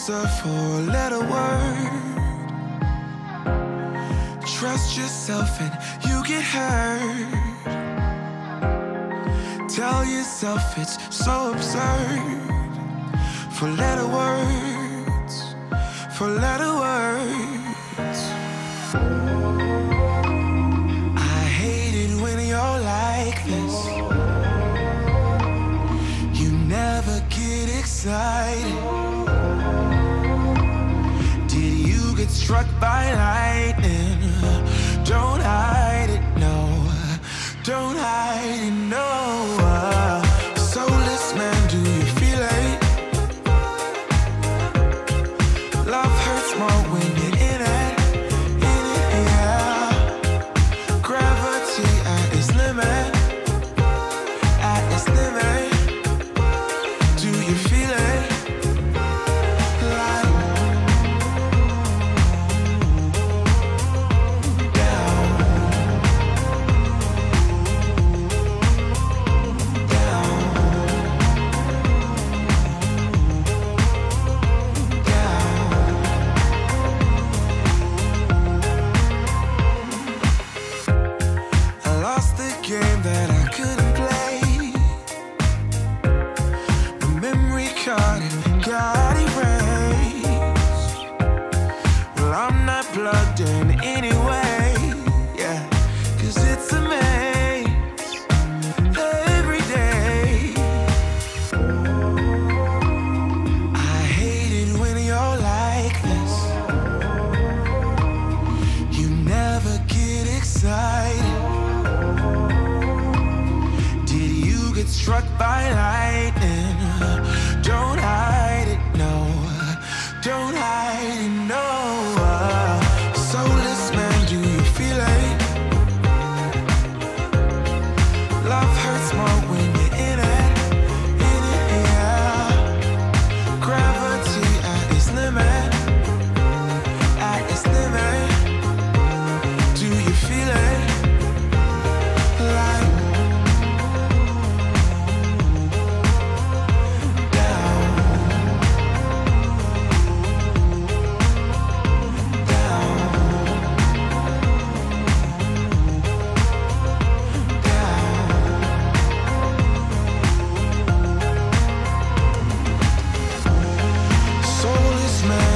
War is a four-letter word. Trust yourself and you get hurt. Tell yourself it's so absurd. Four-letter words. Four-letter words. I hate it when you're like this. You never get excited. Struck by lightning? Don't hide shorty got erased. Well, I'm not plugged in anyway, yeah, cause it's a maze every day. I hate it when you're like this. You never get excited. Did you get struck by lightning? man